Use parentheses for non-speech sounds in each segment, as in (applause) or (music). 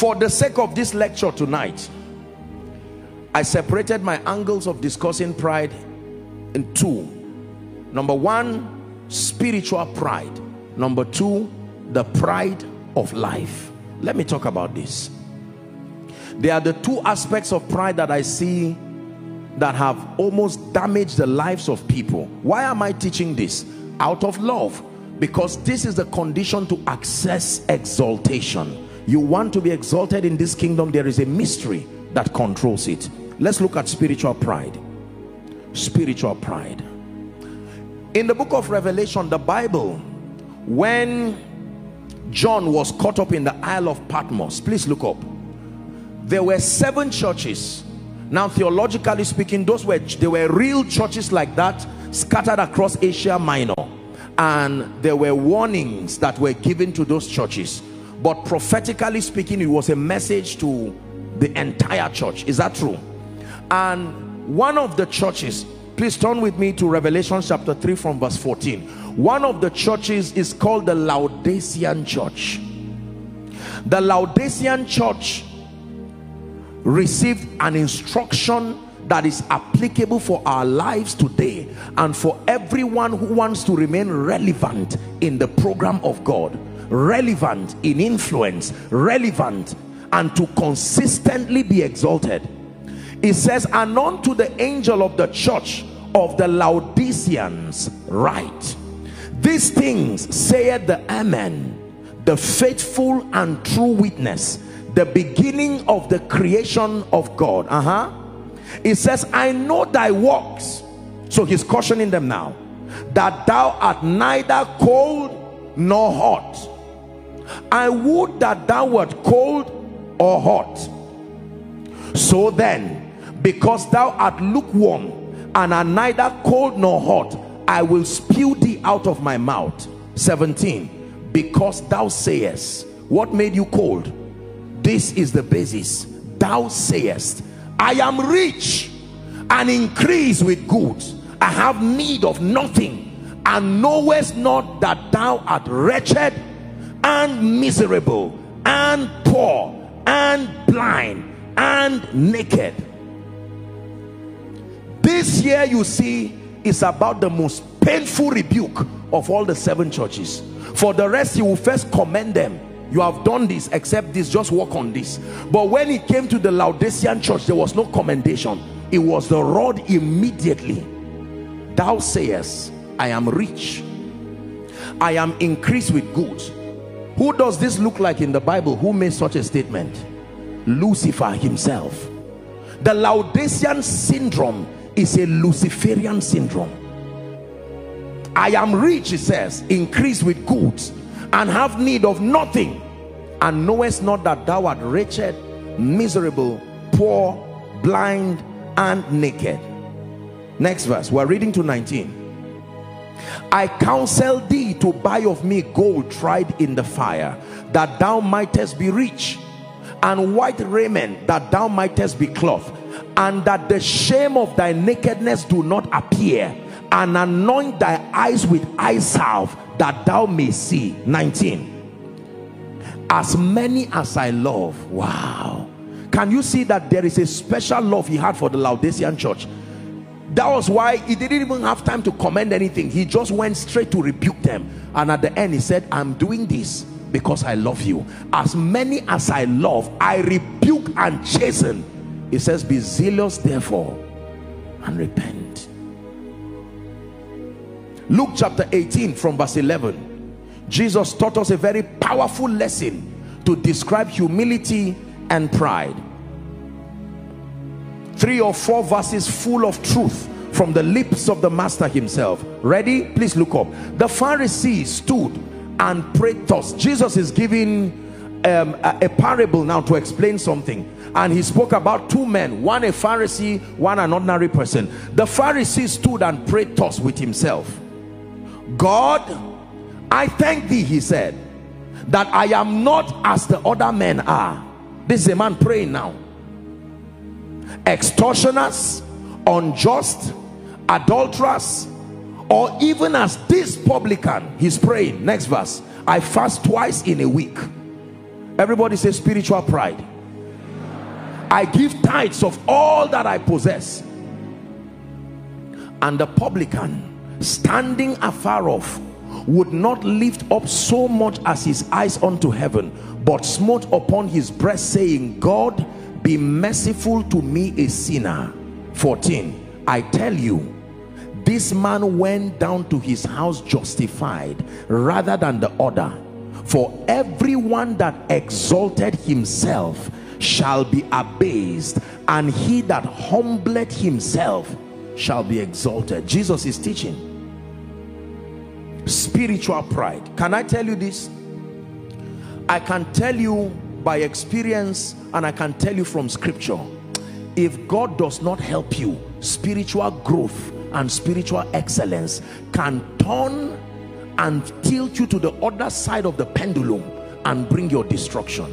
for the sake of this lecture tonight I separated my angles of discussing pride in two. Number one spiritual pride. Number two the pride of life let me talk about this. There are the two aspects of pride that I see that have almost damaged the lives of people. Why am I teaching this? Out of love. Because this is the condition to access exaltation. You want to be exalted in this kingdom there is a mystery that controls it. Let's look at spiritual pride. Spiritual pride. In the book of revelation the bible when john was caught up in the isle of patmos. Please look up. There were seven churches. Now theologically speaking those were there were real churches like that scattered across asia minor. And there were warnings that were given to those churches. But prophetically speaking it was a message to the entire church. Is that true? And one of the churches please turn with me to revelation chapter 3 from verse 14 one of the churches is called the laodicean church. The laodicean church received an instruction that is applicable for our lives today and for everyone who wants to remain relevant in the program of God relevant in influence relevant and to consistently be exalted. It says and unto the angel of the church of the Laodiceans write these things saith the amen the faithful and true witness the beginning of the creation of God. Uh-huh. It says I know thy works. So he's cautioning them now that thou art neither cold nor hot. I would that thou wert cold or hot. So then, because thou art lukewarm and are neither cold nor hot, I will spew thee out of my mouth. 17. Because thou sayest, what made you cold? This is the basis. Thou sayest, I am rich and increase with goods. I have need of nothing and knowest not that thou art wretched and miserable and poor and blind and naked this year you see is about the most painful rebuke of all the seven churches. For the rest he will first commend them. You have done this except this just work on this. But when it came to the Laodicean church there was no commendation. It was the rod immediately. Thou sayest I am rich. I am increased with goods. Who does this look like in the Bible? Who made such a statement? Lucifer himself. The Laodicean syndrome is a Luciferian syndrome. I am rich, he says, increase with goods, and have need of nothing, and knowest not that thou art wretched, miserable, poor, blind, and naked. Next verse, we're reading to 19. I counsel thee to buy of me gold tried in the fire, that thou mightest be rich, and white raiment, that thou mightest be clothed, and that the shame of thy nakedness do not appear, and anoint thy eyes with eye salve, that thou may see. 19. As many as I love. Wow. Can you see that there is a special love he had for the Laodicean church? that was why he didn't even have time to commend anything he just went straight to rebuke them and at the end he said i'm doing this because i love you as many as i love i rebuke and chasten he says be zealous therefore and repent. Luke chapter 18 from verse 11 jesus taught us a very powerful lesson to describe humility and pride. Three or four verses full of truth from the lips of the master himself. Ready? Please look up. The pharisees stood and prayed thus. Jesus is giving um, a, a, parable now to explain something and he spoke about two men one a pharisee one an ordinary person. The pharisee stood and prayed thus with himself. God i thank thee he said that I am not as the other men are. This is a man praying now. Extortioners unjust adulterers or even as this publican he's praying. Next verse. I fast twice in a week. Everybody say spiritual pride I give tithes of all that I possess. And the publican standing afar off would not lift up so much as his eyes unto heaven but smote upon his breast saying god be merciful to me a sinner. 14 i tell you this man went down to his house justified rather than the other. For everyone that exalted himself shall be abased and he that humbled himself shall be exalted. Jesus is teaching. Spiritual pride. Can i tell you this? I can tell you by experience and i can tell you from scripture. If god does not help you spiritual growth and spiritual excellence can turn and tilt you to the other side of the pendulum and bring your destruction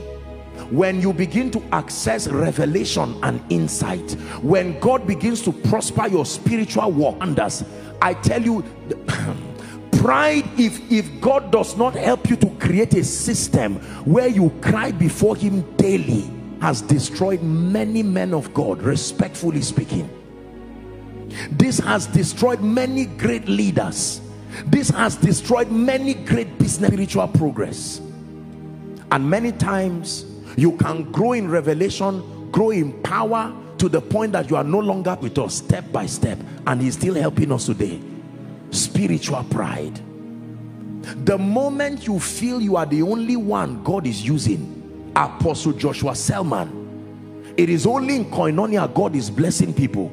when you begin to access revelation and insight when god begins to prosper your spiritual wonders i tell you (clears throat) pride if if god does not help you to create a system where you cry before him daily has destroyed many men of god respectfully speaking. This has destroyed many great leaders. This has destroyed many great business spiritual progress. And many times you can grow in revelation grow in power to the point that you are no longer with us step by step and he's still helping us today. Spiritual pride. The moment you feel you are the only one God is using apostle Joshua Selman it is only in koinonia God is blessing people.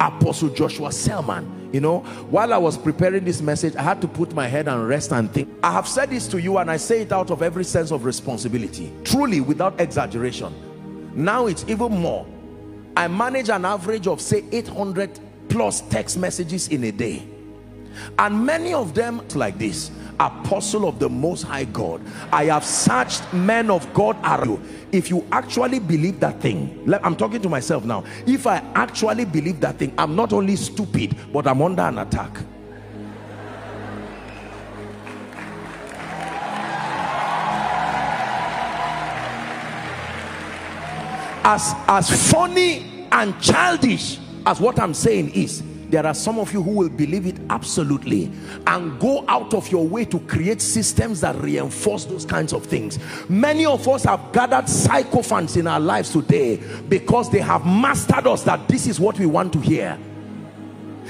Apostle Joshua Selman you know while I was preparing this message I had to put my head and rest and think. I have said this to you and I say it out of every sense of responsibility. Truly without exaggeration. Now it's even more. I manage an average of say 800 plus text messages in a day. And many of them like this apostle of the most high god i have searched men of god are you. If you actually believe that thing i'm talking to myself now. If i actually believe that thing i'm not only stupid but i'm under an attack. As as funny and childish as what i'm saying is there are some of you who will believe it absolutely. And go out of your way to create systems that reinforce those kinds of things. Many of us have gathered sycophants in our lives today because they have mastered us that this is what we want to hear.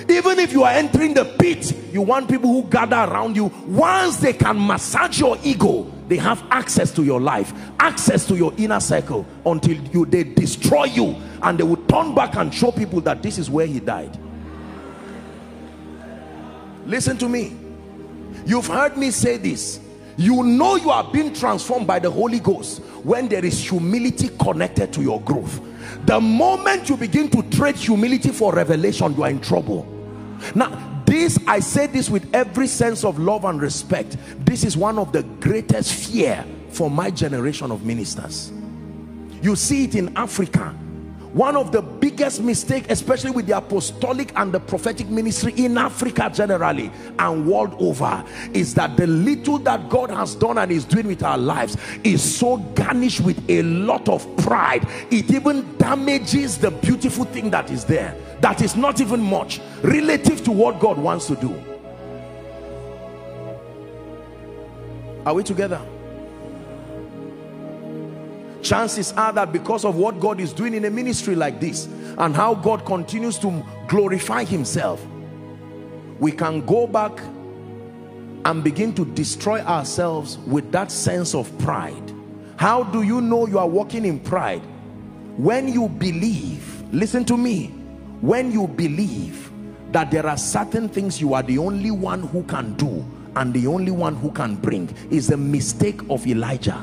Even if you are entering the pit you want people who gather around you. Once they can massage your ego they have access to your life access to your inner circle until you they destroy you and they will turn back and show people that this is where he died listen to me. You've heard me say this. You know you are being transformed by the Holy Ghost when there is humility connected to your growth. The moment you begin to trade humility for revelation you are in trouble. Now this I say this with every sense of love and respect. This is one of the greatest fear for my generation of ministers. You see it in Africa one of the biggest mistake especially with the apostolic and the prophetic ministry in Africa generally and world over is that the little that God has done and is doing with our lives is so garnished with a lot of pride. It even damages the beautiful thing that is there. That is not even much relative to what God wants to do. Are we together chances are that because of what God is doing in a ministry like this and how God continues to glorify himself we can go back and begin to destroy ourselves with that sense of pride. How do you know you are walking in pride? When you believe listen to me when you believe that there are certain things you are the only one who can do and the only one who can bring is the mistake of Elijah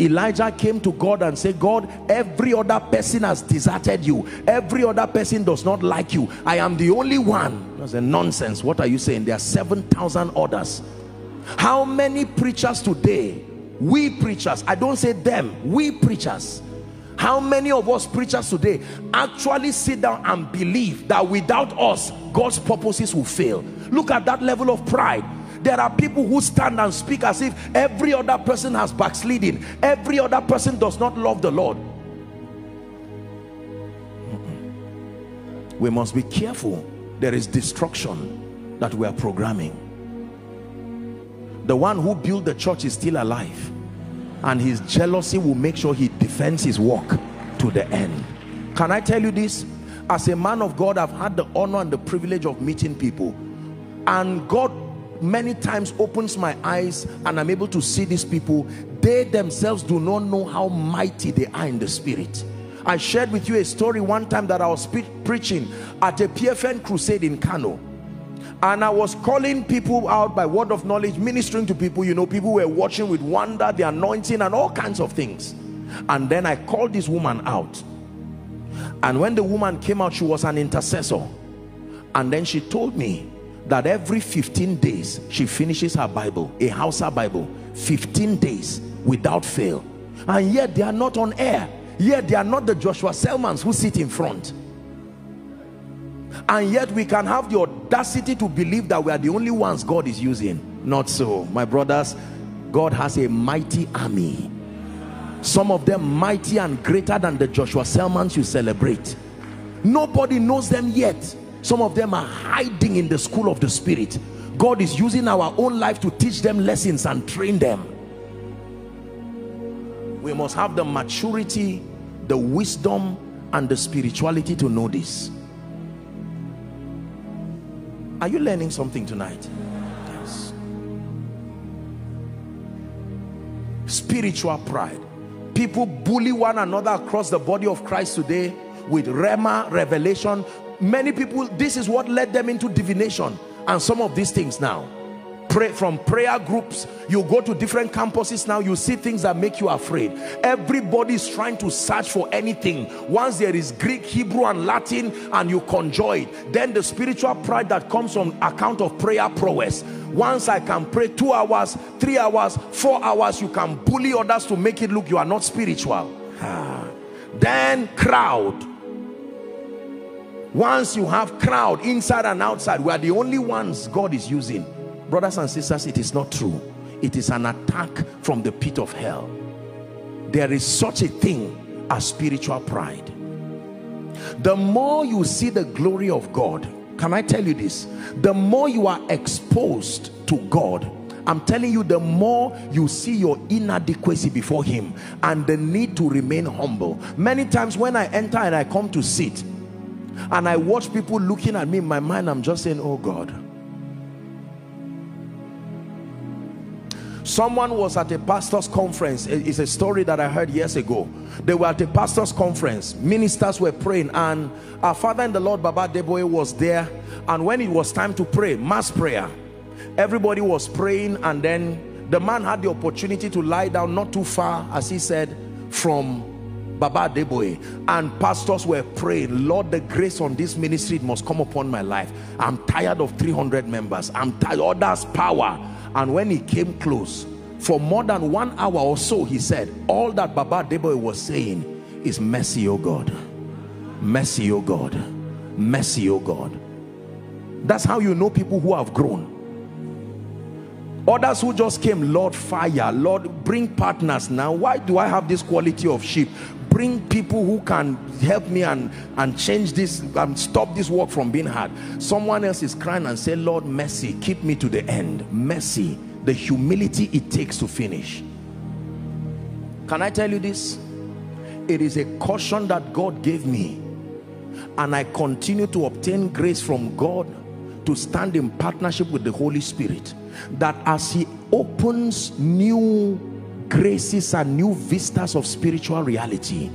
Elijah came to God and said, God, every other person has deserted you. Every other person does not like you. I am the only one. That's a nonsense. What are you saying? There are 7,000 others. How many preachers today we preachers i don't say them we preachers how many of us preachers today actually sit down and believe that without us god's purposes will fail look at that level of pride there are people who stand and speak as if every other person has backsliding every other person does not love the lord. We must be careful. There is destruction that we are programming. The one who built the church is still alive. And his jealousy will make sure he defends his work to the end. Can i tell you this? As a man of god i've had the honor and the privilege of meeting people. And god many times opens my eyes and i'm able to see these people they themselves do not know how mighty they are in the spirit. I shared with you a story one time that i was preaching at a pfn crusade in kano. And I was calling people out by word of knowledge ministering to people you know people were watching with wonder the anointing and all kinds of things. And then I called this woman out. And when the woman came out she was an intercessor. And then she told me that every 15 days she finishes her Bible a Hausa Bible 15 days without fail. And yet they are not on air. Yet they are not the Joshua Selmans who sit in front. And yet we can have the audacity to believe that we are the only ones God is using. Not so my brothers. God has a mighty army. Some of them mighty and greater than the Joshua Selmans you celebrate. Nobody knows them yet some of them are hiding in the school of the spirit God is using our own life to teach them lessons and train them we must have the maturity the wisdom and the spirituality to know this are you learning something tonight? Yes. Spiritual pride. People bully one another across the body of Christ today with rhema, revelation. Many people, this is what led them into divination and some of these things now. Pray from prayer groups you go to different campuses now you see things that make you afraid. Everybody is trying to search for anything. Once there is greek hebrew and latin and you conjure it then the spiritual pride that comes from account of prayer prowess. Once i can pray two hours three hours four hours you can bully others to make it look you are not spiritual. Ah. Then crowd once you have crowd inside and outside we are the only ones god is using. Brothers and sisters it is not true. It is an attack from the pit of hell. There is such a thing as spiritual pride. The more you see the glory of God can I tell you this? The more you are exposed to God I'm telling you the more you see your inadequacy before him and the need to remain humble. Many times when I enter and I come to sit and I watch people looking at me in my mind. I'm just saying oh God. Someone was at a pastor's conference. It's a story that i heard years ago. They were at a pastor's conference. Ministers were praying. And our father in the lord baba Adeboye was there. And when it was time to pray mass prayer everybody was praying. And then the man had the opportunity to lie down not too far as he said from Baba Adeboye and pastors were praying Lord the grace on this ministry must come upon my life. I'm tired of 300 members. I'm tired others power. And when he came close for more than one hour or so he said all that Baba Adeboye was saying is mercy oh God. Mercy oh God. Mercy oh God that's how you know people who have grown. Others who just came Lord fire. Lord bring partners now. Why do I have this quality of sheep bring people who can help me and and change this and stop this work from being hard. Someone else is crying and say lord mercy keep me to the end. Mercy the humility it takes to finish. Can i tell you this? It is a caution that god gave me and i continue to obtain grace from god to stand in partnership with the holy spirit that as he opens new graces and new vistas of spiritual reality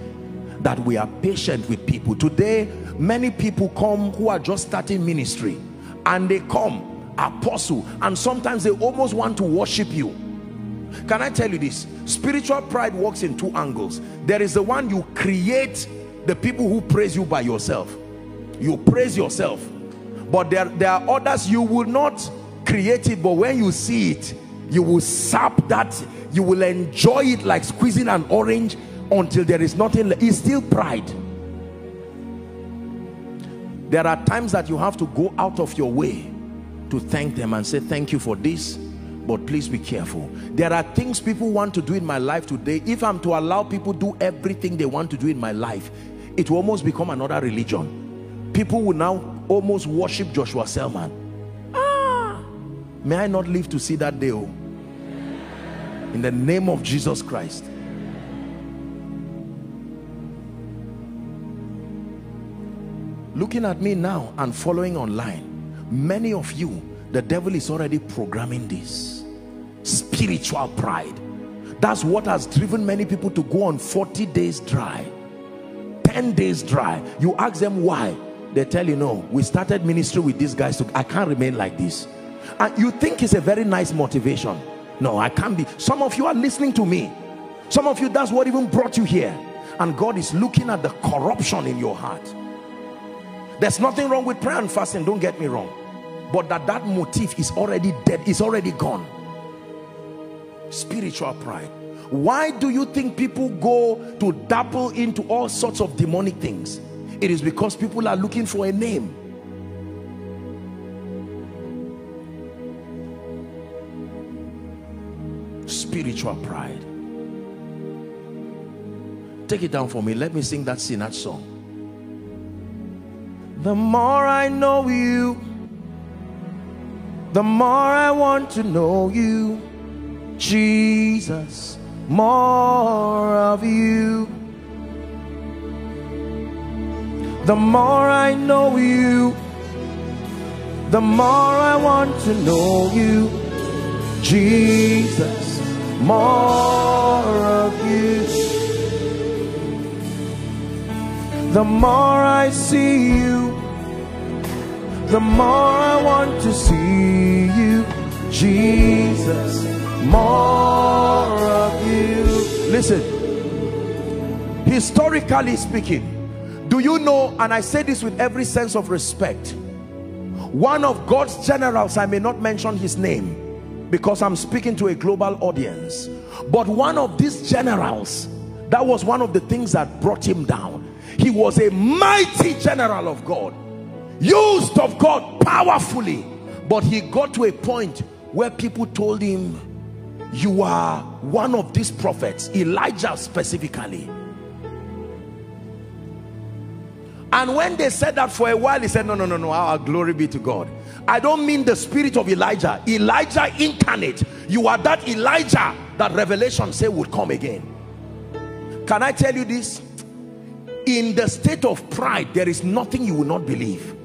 that we are patient with people. Today many people come who are just starting ministry and they come apostle and sometimes they almost want to worship you. Can i tell you this? Spiritual pride works in two angles. There is the one you create the people who praise you by yourself. You praise yourself. But there, there are others you will not create it but when you see it you will sap that. You will enjoy it like squeezing an orange until there is nothing it's still pride. There are times that you have to go out of your way to thank them and say thank you for this but please be careful. There are things people want to do in my life today. If i'm to allow people do everything they want to do in my life it will almost become another religion. People will now almost worship joshua selman. Ah! May i not live to see that day oh in the name of jesus christ. Looking at me now and following online many of you the devil is already programming this. Spiritual pride. That's what has driven many people to go on 40 days dry. 10 days dry. You ask them why. They tell you no we started ministry with these guys so i can't remain like this. And you think it's a very nice motivation no i can't be some of you are listening to me some of you that's what even brought you here and god is looking at the corruption in your heart there's nothing wrong with prayer and fasting, don't get me wrong. But that that motive is already dead, is already gone. Spiritual pride. Why do you think people go to dabble into all sorts of demonic things? It is because people are looking for a name. Spiritual pride. Take it down for me. Let me sing that Sinach song the more I know you, the more I want to know you, Jesus, more of you. The more I know you, the more I want to know you, Jesus, more of you. The more I see you, the more I want to see you, Jesus. More of you. Listen, historically speaking, do you know, and I say this with every sense of respect, one of God's generals, I may not mention his name because I'm speaking to a global audience, but one of these generals, that was one of the things that brought him down. He was a mighty general of God used of God powerfully. But he got to a point where people told him you are one of these prophets Elijah specifically. And when they said that for a while he said no no no no our glory be to God I don't mean the spirit of Elijah. Elijah incarnate. You are that Elijah that revelation say would come again. Can I tell you this? In the state of pride there is nothing you will not believe.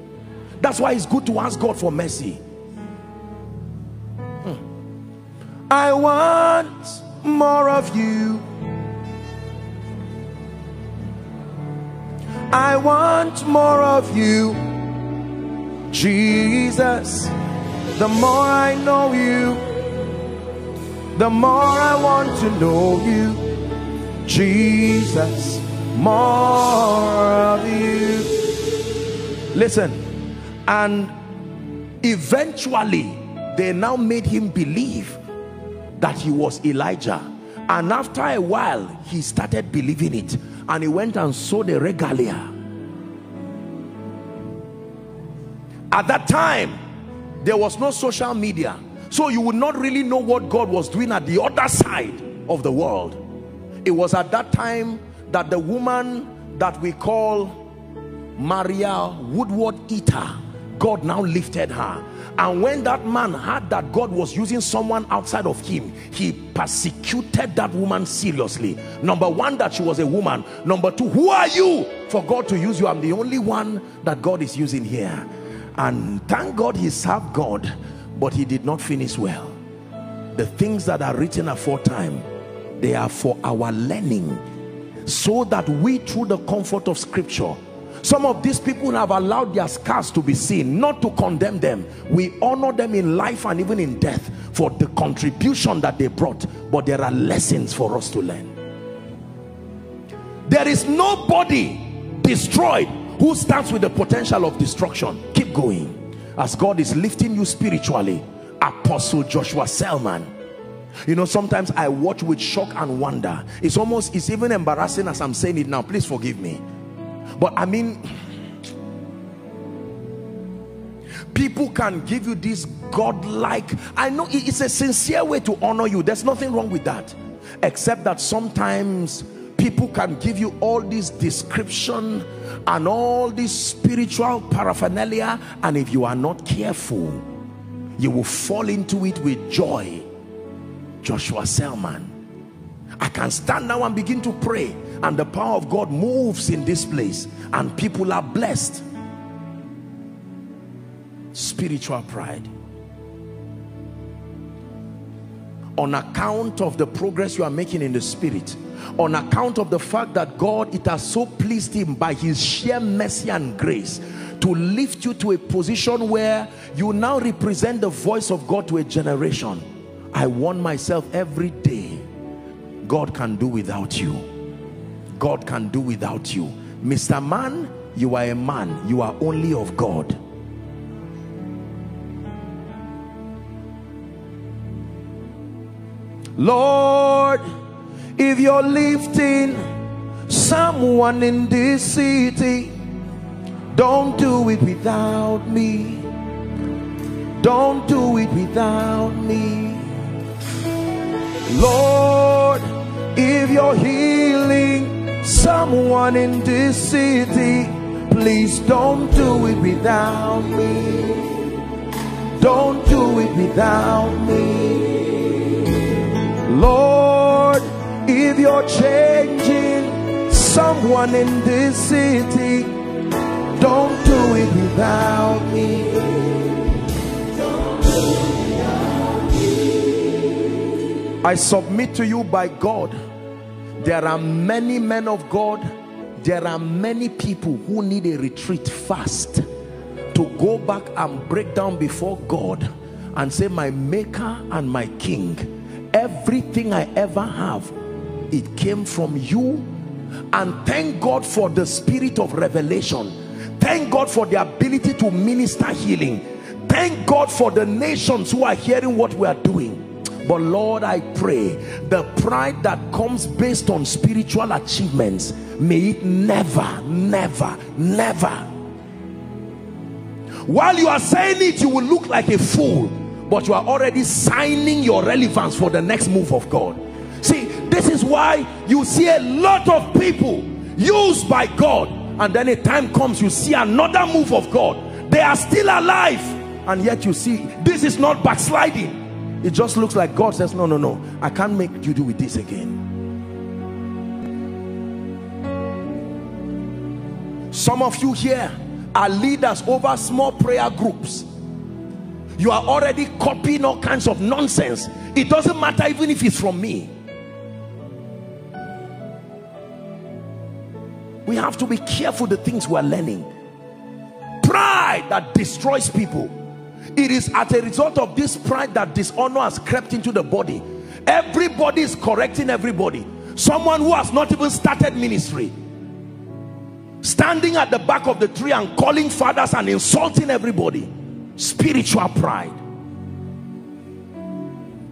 That's why it's good to ask God for mercy. Hmm. I want more of you. I want more of you Jesus the more I know you the more I want to know you. Jesus more of you. Listen and eventually they now made him believe that he was Elijah. And after a while he started believing it. And he went and saw the regalia at that time there was no social media so you would not really know what God was doing at the other side of the world it was at that time that the woman that we call Maria Woodward Eater, God now lifted her. And when that man heard that God was using someone outside of him, he persecuted that woman seriously. Number one, that she was a woman. Number two, who are you for God to use you? I'm the only one that God is using here. And thank God he served God, but he did not finish well. The things that are written aforetime, they are for our learning so that we through the comfort of scripture some of these people have allowed their scars to be seen not to condemn them. We honor them in life and even in death for the contribution that they brought but there are lessons for us to learn. There is nobody destroyed who stands with the potential of destruction going as God is lifting you spiritually apostle Joshua Selman. You know sometimes i watch with shock and wonder. It's almost it's even embarrassing as i'm saying it now. Please forgive me. But i mean people can give you this god-like i know it's a sincere way to honor you. There's nothing wrong with that except that sometimes people can give you all this description and all this spiritual paraphernalia and if you are not careful you will fall into it with joy. Joshua Selman I can stand now and begin to pray and the power of God moves in this place and people are blessed. Spiritual pride. On account of the progress you are making in the spirit on account of the fact that God it has so pleased him by his sheer mercy and grace to lift you to a position where you now represent the voice of God to a generation. I warn myself every day God can do without you. God can do without you. Mr. Man you are a man. You are only of God. Lord if you're lifting someone in this city don't do it without me. Don't do it without me. Lord if you're healing someone in this city please don't do it without me. Don't do it without me. Lord if you're changing someone in this city don't do it without me. I submit to you by God there are many men of God there are many people who need a retreat fast to go back and break down before God and say my maker and my king everything I ever have it came from you. And thank God for the spirit of revelation. Thank God for the ability to minister healing. Thank God for the nations who are hearing what we are doing. But Lord I pray the pride that comes based on spiritual achievements may it never never never. While you are saying it you will look like a fool but you are already signing your relevance for the next move of God. See this is why you see a lot of people used by God and then a time comes you see another move of God. They are still alive and yet you see this is not backsliding. It just looks like God says no no no. I can't make you do with this again. Some of you here are leaders over small prayer groups. You are already copying all kinds of nonsense. It doesn't matter even if it's from me we have to be careful the things we're learning. Pride that destroys people. It is as a result of this pride that dishonor has crept into the body. Everybody is correcting everybody. Someone who has not even started ministry. Standing at the back of the tree and calling fathers and insulting everybody. Spiritual pride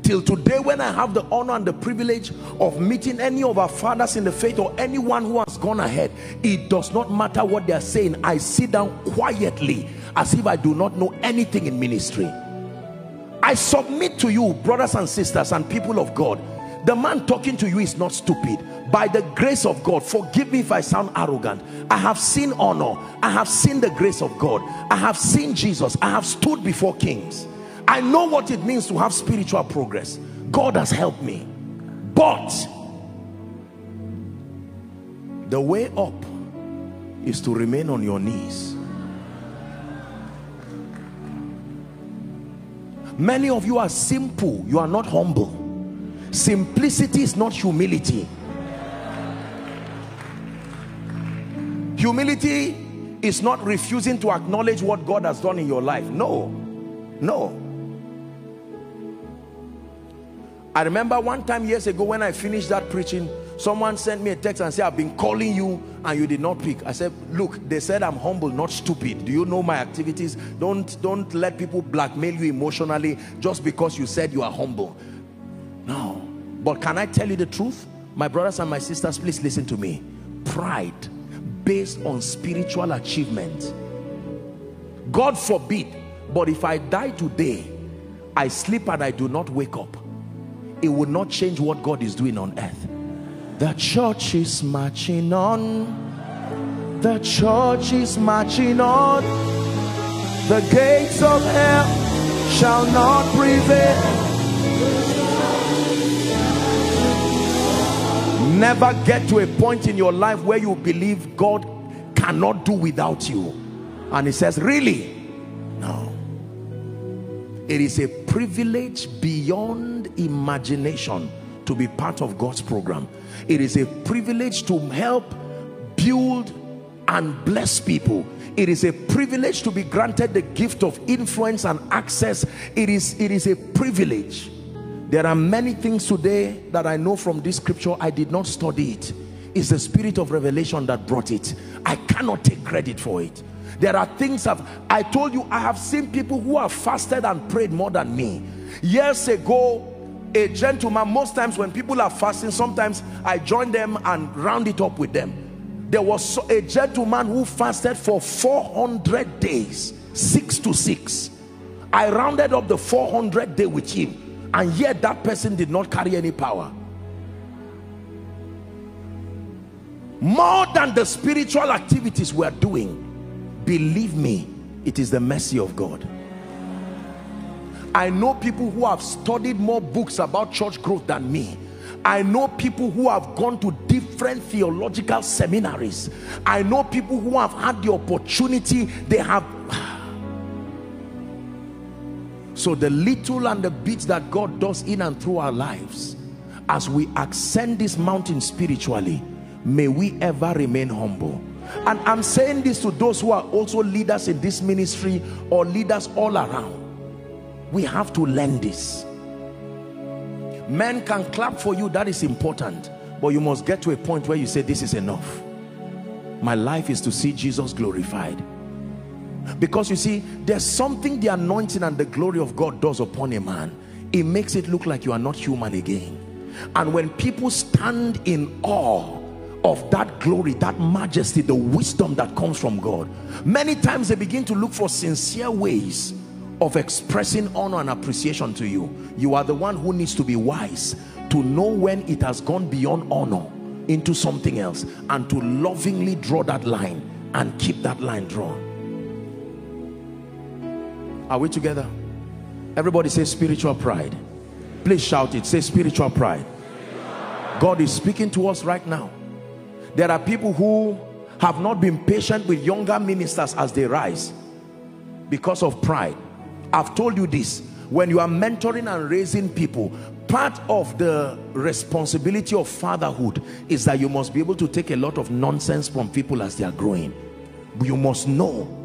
till today when I have the honor and the privilege of meeting any of our fathers in the faith or anyone who has gone ahead it does not matter what they are saying. I sit down quietly as if I do not know anything in ministry. I submit to you brothers and sisters and people of God the man talking to you is not stupid. By the grace of God forgive me if I sound arrogant. I have seen honor. I have seen the grace of God. I have seen Jesus. I have stood before kings I know what it means to have spiritual progress. God has helped me. But the way up is to remain on your knees. Many of you are simple. You are not humble. Simplicity is not humility. Humility is not refusing to acknowledge what God has done in your life. No. No I remember one time years ago when I finished that preaching someone sent me a text and said I've been calling you and you did not pick. I said look they said I'm humble not stupid. Do you know my activities? Don't don't let people blackmail you emotionally just because you said you are humble. No. But can i tell you the truth? My brothers and my sisters please listen to me. Pride based on spiritual achievement. God forbid but if i die today i sleep and i do not wake up it will not change what god is doing on earth. The church is marching on. The church is marching on. The gates of hell shall not prevail. Never get to a point in your life where you believe God cannot do without you. And he says really it is a privilege beyond imagination to be part of God's program it is a privilege to help build and bless people it is a privilege to be granted the gift of influence and access it is it is a privilege there are many things today that I know from this scripture. I did not study it. It's the spirit of revelation that brought it. I cannot take credit for it. There are things I've, I told you, I have seen people who have fasted and prayed more than me. Years ago, a gentleman, most times when people are fasting, sometimes I join them and round it up with them. There was a gentleman who fasted for 400 days, six to six. I rounded up the 400 day with him and yet that person did not carry any power more than the spiritual activities we are doing believe me it is the mercy of God. I know people who have studied more books about church growth than me. I know people who have gone to different theological seminaries. I know people who have had the opportunity they have (sighs) so the little and the bits that God does in and through our lives, as we ascend this mountain spiritually, may we ever remain humble. And I'm saying this to those who are also leaders in this ministry or leaders all around. We have to learn this. Men can clap for you, that is important. But you must get to a point where you say, this is enough. My life is to see Jesus glorified because you see there's something the anointing and the glory of God does upon a man it makes it look like you are not human again and when people stand in awe of that glory that majesty the wisdom that comes from God many times they begin to look for sincere ways of expressing honor and appreciation to you you are the one who needs to be wise to know when it has gone beyond honor into something else and to lovingly draw that line and keep that line drawn are we together? Everybody say spiritual pride. Please shout it. Say spiritual pride. God is speaking to us right now. There are people who have not been patient with younger ministers as they rise because of pride. I've told you this. When you are mentoring and raising people, part of the responsibility of fatherhood is that you must be able to take a lot of nonsense from people as they are growing. You must know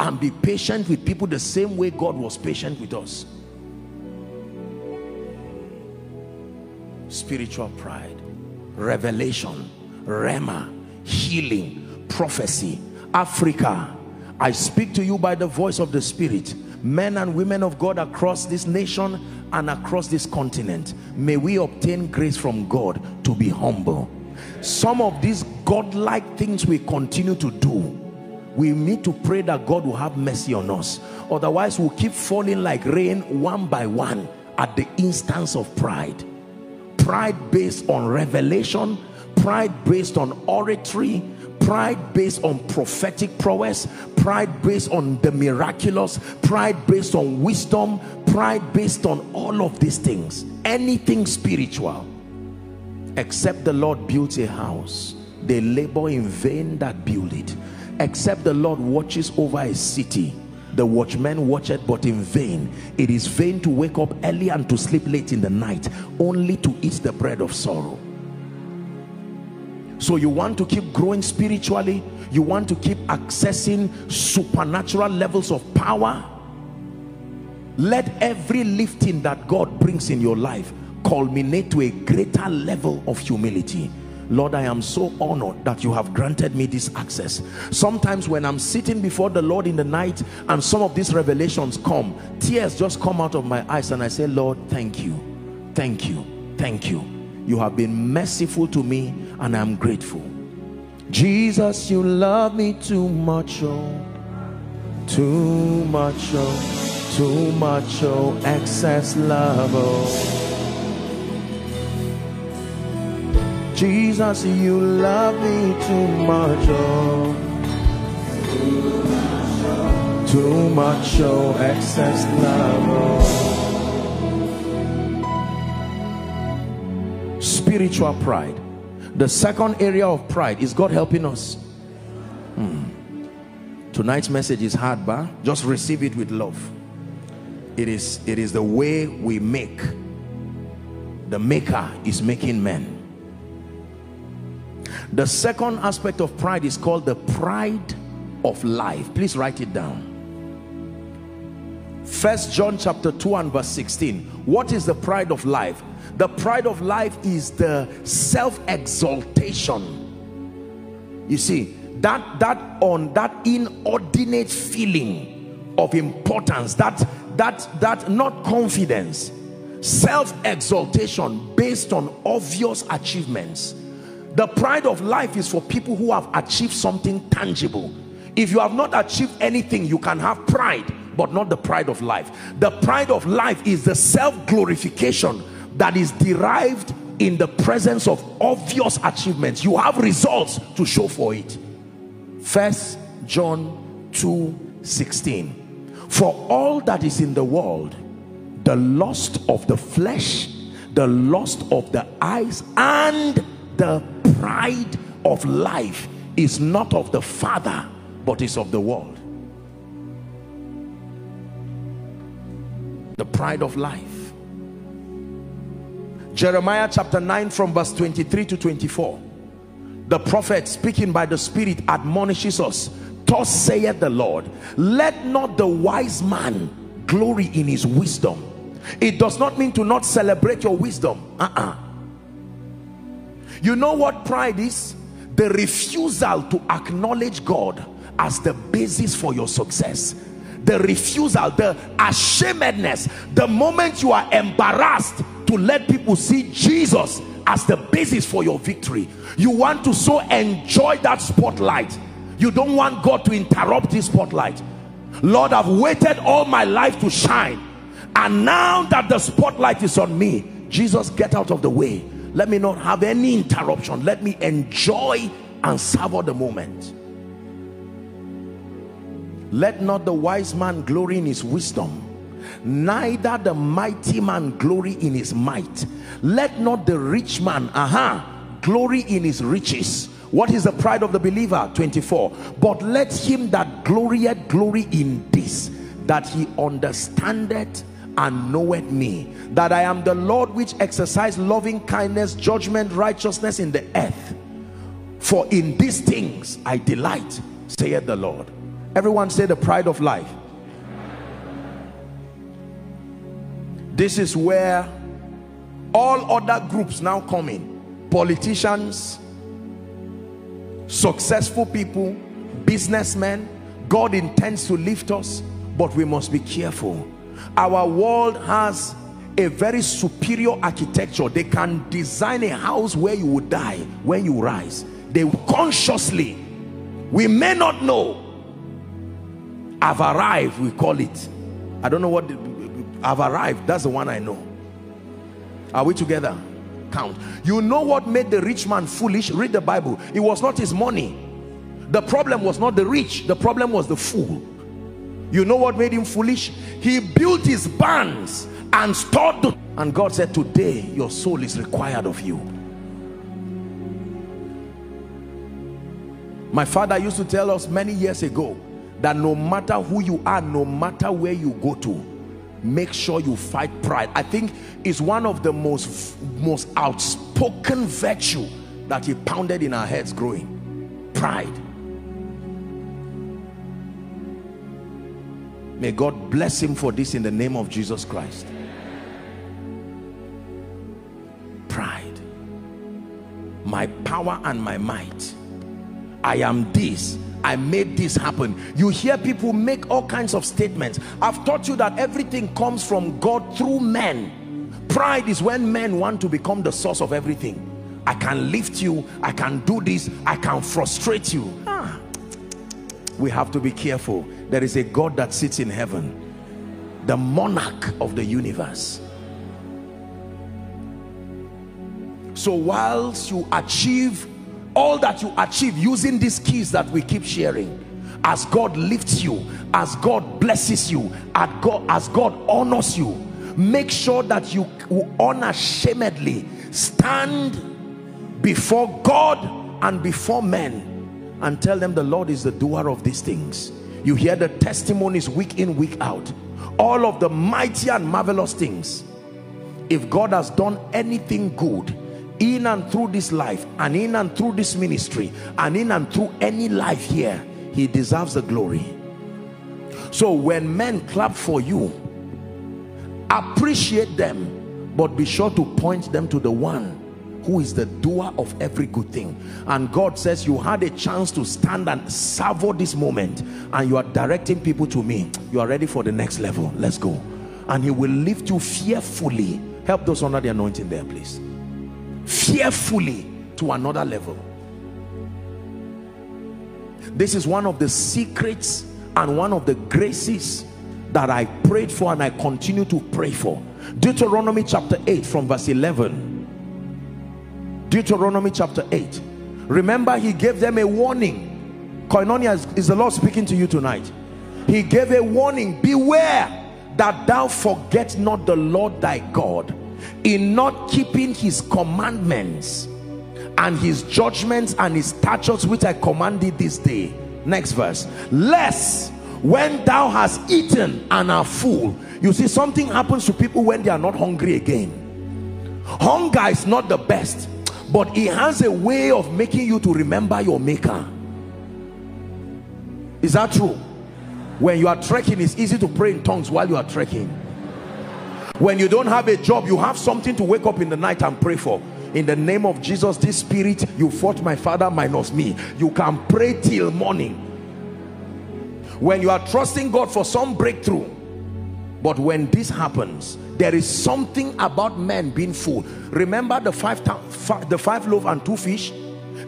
and be patient with people the same way God was patient with us spiritual pride revelation rhema healing prophecy. Africa I speak to you by the voice of the spirit. Men and women of God across this nation and across this continent may we obtain grace from God to be humble. Some of these godlike things we continue to do we need to pray that God will have mercy on us. Otherwise we'll keep falling like rain one by one at the instance of pride. Pride based on revelation pride based on oratory pride based on prophetic prowess pride based on the miraculous pride based on wisdom pride based on all of these things. Anything spiritual except the Lord builds a house they labor in vain that build it. Except the Lord watches over a city the watchman watcheth but in vain. It is vain to wake up early and to sleep late in the night only to eat the bread of sorrow so you want to keep growing spiritually you want to keep accessing supernatural levels of power let every lifting that God brings in your life culminate to a greater level of humility Lord, I am so honored that you have granted me this access. Sometimes when I'm sitting before the Lord in the night and some of these revelations come, tears just come out of my eyes and I say, Lord, thank you. Thank you. thank you you have been merciful to me and i'm grateful jesus you love me too much oh too much oh too much oh excess love oh Jesus, you love me too much, oh. Too much, oh, excess love, oh. Spiritual pride. The second area of pride is God helping us. Hmm. Tonight's message is hard, but just receive it with love. It is, it is the way we make. The maker is making men the second aspect of pride is called the pride of life. Please write it down. First John chapter 2 and verse 16. What is the pride of life? The pride of life is the self-exaltation. You see, that that on that inordinate feeling of importance, that that that not confidence, self-exaltation based on obvious achievements the pride of life is for people who have achieved something tangible. If you have not achieved anything, you can have pride, but not the pride of life. The pride of life is the self-glorification that is derived in the presence of obvious achievements. You have results to show for it. First John 2 16. For all that is in the world, the lust of the flesh, the lust of the eyes, and the pride of life is not of the father but is of the world the pride of life jeremiah chapter 9 from verse 23 to 24 the prophet speaking by the spirit admonishes us thus saith the lord let not the wise man glory in his wisdom. It does not mean to not celebrate your wisdom. Uh-uh. You know what pride is? The refusal to acknowledge God as the basis for your success. The refusal, the ashamedness, the moment you are embarrassed to let people see Jesus as the basis for your victory. You want to so enjoy that spotlight. You don't want God to interrupt this spotlight. Lord, I've waited all my life to shine. And now that the spotlight is on me, Jesus, get out of the way let me not have any interruption let me enjoy and savor the moment let not the wise man glory in his wisdom neither the mighty man glory in his might. Let not the rich man aha uh-huh, glory in his riches. What is the pride of the believer? 24 but let him that glorieth glory in this that he understandeth and knoweth me that I am the Lord which exercise loving kindness judgment righteousness in the earth. For in these things I delight saith the Lord. Everyone say the pride of life this is where all other groups now come in. Politicians successful people businessmen. God intends to lift us but we must be careful. Our world has a very superior architecture. They can design a house where you would die when you rise. They consciously we may not know I've arrived we call it. I don't know what I've arrived. That's the one I know. Are we together? Count. You know what made the rich man foolish? Read the Bible. It was not his money. The problem was not the rich. The problem was the fool. You know what made him foolish? He built his barns and stored the and God said today your soul is required of you. My father used to tell us many years ago that no matter who you are no matter where you go to make sure you fight pride i think is one of the most most outspoken virtue that he pounded in our heads growing pride May God bless him for this in the name of Jesus Christ. Pride. My power and my might. I am this. I made this happen. You hear people make all kinds of statements. I've taught you that everything comes from God through men. pride is when men want to become the source of everything I can lift you I can do this I can frustrate you ah. we have to be careful there is a God that sits in heaven the monarch of the universe so whilst you achieve all that you achieve using these keys that we keep sharing. As God lifts you as God blesses you as God, as God honors you make sure that you unashamedly stand before God and before men and tell them the Lord is the doer of these things. You hear the testimonies week in week out. All of the mighty and marvelous things. If God has done anything good in and through this life and in and through this ministry and in and through any life here he deserves the glory. So when men clap for you appreciate them but be sure to point them to the one who is the doer of every good thing. And God says you had a chance to stand and savor this moment and you are directing people to me. You are ready for the next level. Let's go. And he will lift you fearfully. Help those under the anointing there please fearfully to another level. This is one of the secrets and one of the graces that I prayed for and I continue to pray for. Deuteronomy chapter 8 from verse 11 Deuteronomy chapter 8 remember he gave them a warning. Koinonia is, is the Lord speaking to you tonight? He gave a warning. Beware that thou forget not the Lord thy God in not keeping his commandments and his judgments and his statutes which I commanded this day. Next verse. Lest when thou hast eaten and are full you see something happens to people when they are not hungry again. Hunger is not the best but it has a way of making you to remember your maker. Is that true? When you are trekking it's easy to pray in tongues while you are trekking when you don't have a job you have something to wake up in the night and pray for. In the name of Jesus this spirit you fought my father minus me. You can pray till morning. When you are trusting God for some breakthrough but when this happens there is something about men being full. Remember the five the five loaves and two fish?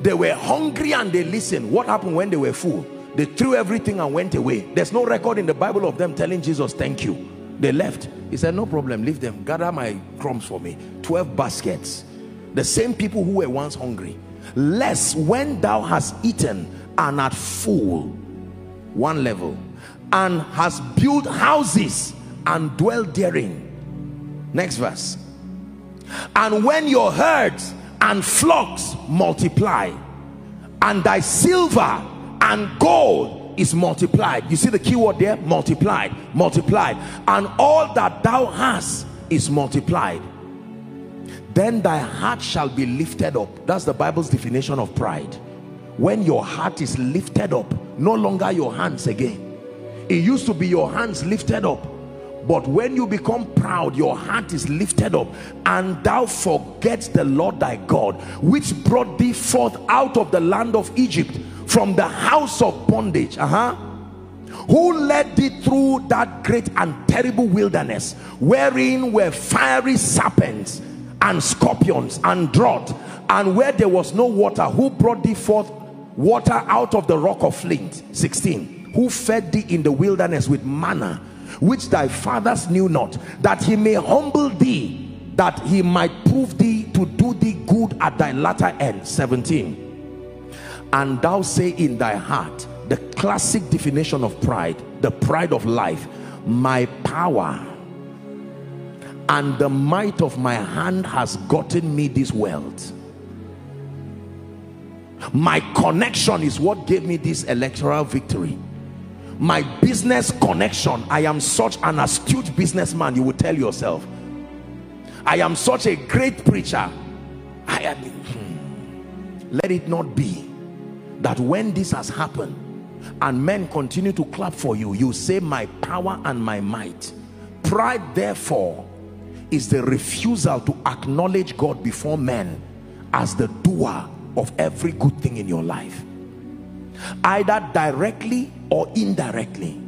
They were hungry and they listened. What happened when they were full? They threw everything and went away. There's no record in the bible of them telling jesus thank you. They left he said no problem leave them. Gather my crumbs for me. 12 baskets. The same people who were once hungry. Lest when thou hast eaten and art full. One level. And has built houses and dwelt therein. Next verse. And when your herds and flocks multiply and thy silver and gold is multiplied. You see the key word there? Multiplied. Multiplied. And all that thou hast is multiplied. Then thy heart shall be lifted up. That's the bible's definition of pride. When your heart is lifted up no longer your hands again. It used to be your hands lifted up. But when you become proud your heart is lifted up. And thou forget the lord thy god which brought thee forth out of the land of egypt from the house of bondage uh-huh who led thee through that great and terrible wilderness wherein were fiery serpents and scorpions and drought and where there was no water who brought thee forth water out of the rock of flint? 16 who fed thee in the wilderness with manna which thy fathers knew not that he may humble thee that he might prove thee to do thee good at thy latter end? 17 and thou say in thy heart the classic definition of pride the pride of life my power and the might of my hand has gotten me this wealth my connection is what gave me this electoral victory. My business connection i am such an astute businessman you will tell yourself. I am such a great preacher. I am hmm. let it not be that when this has happened and men continue to clap for you you say my power and my might. Pride therefore is the refusal to acknowledge God before men as the doer of every good thing in your life either directly or indirectly